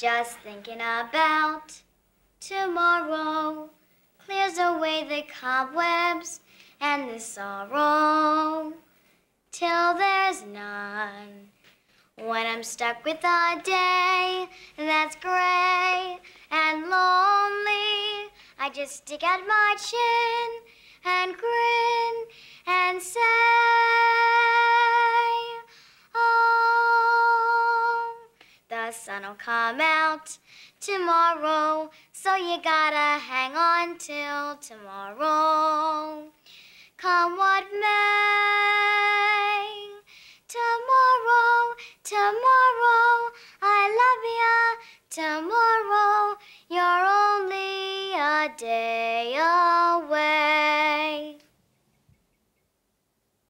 Just thinking about tomorrow clears away the cobwebs and the sorrow till there's none. When I'm stuck with a day that's gray and lonely, I just stick out my chin and grin the sun'll come out tomorrow. So you gotta hang on till tomorrow. Come what may. Tomorrow, tomorrow, I love ya. Tomorrow, you're only a day away.